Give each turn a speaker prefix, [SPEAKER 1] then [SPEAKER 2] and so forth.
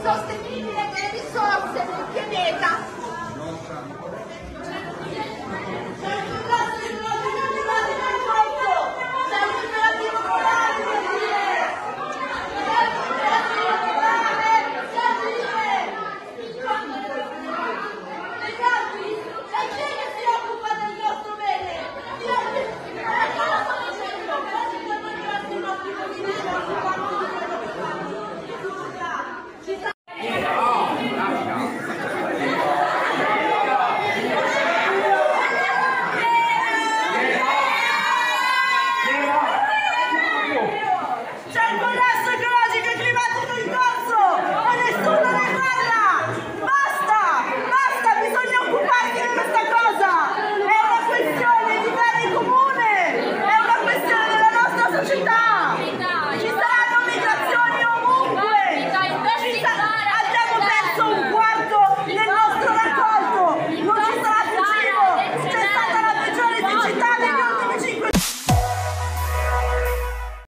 [SPEAKER 1] exhausted